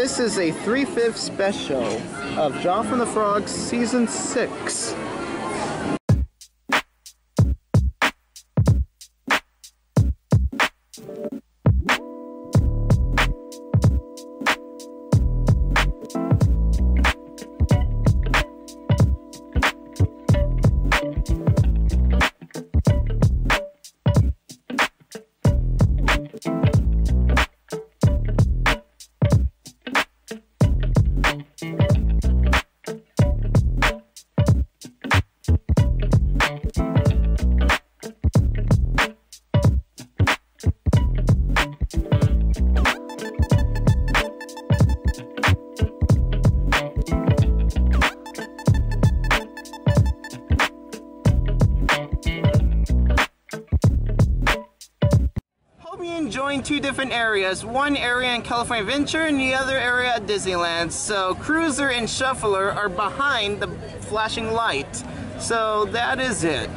This is a 3 5 special of from the Frog Season 6. Enjoying two different areas. One area in California Adventure and the other area at Disneyland. So Cruiser and Shuffler are behind the flashing light. So that is it.